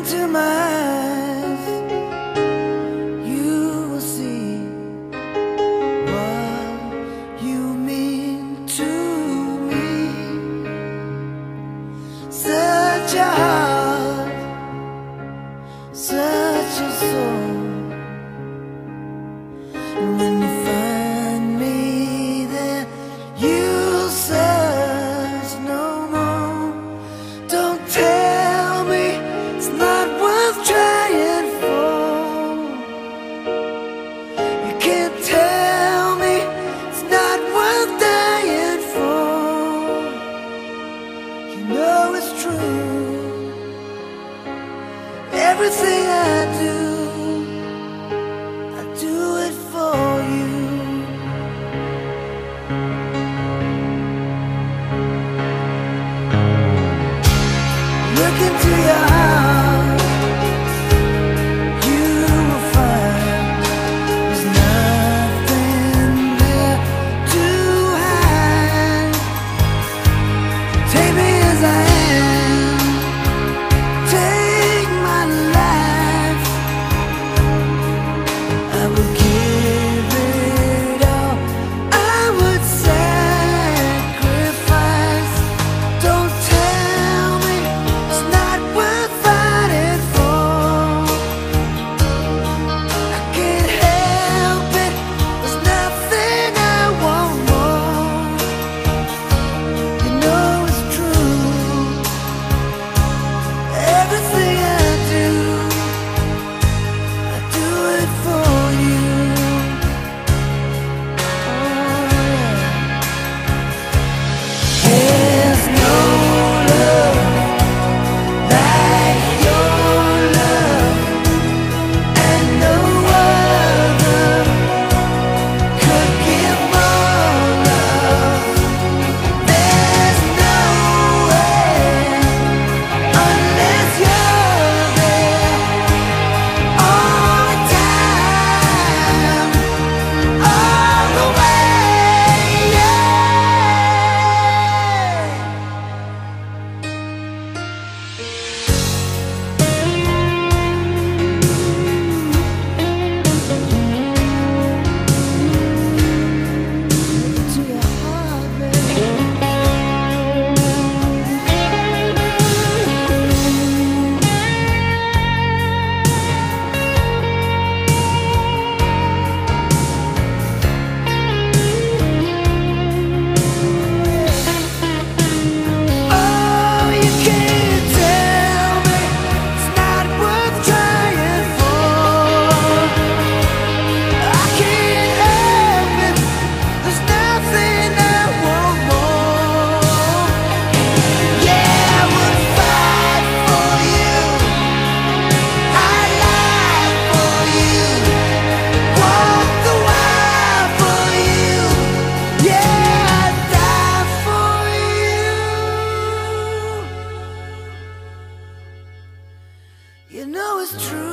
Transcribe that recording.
into my eyes. You will see What you mean to me. Such a true. Everything I do, I do it for you. Look into your eyes. know it's true.